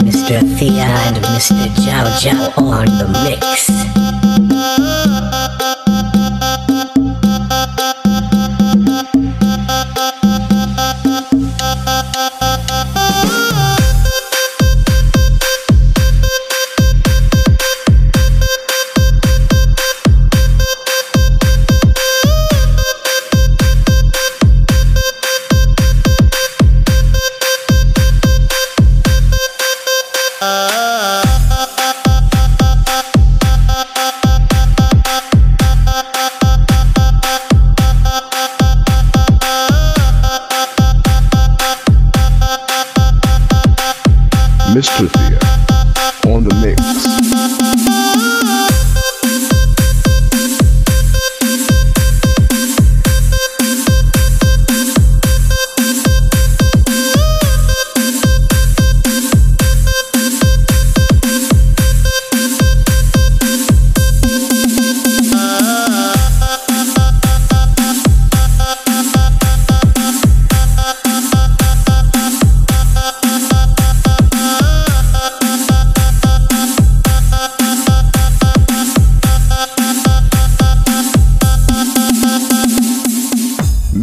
Mr. Thea and Mr. Jow Jow on the mix. Mr. Thea on the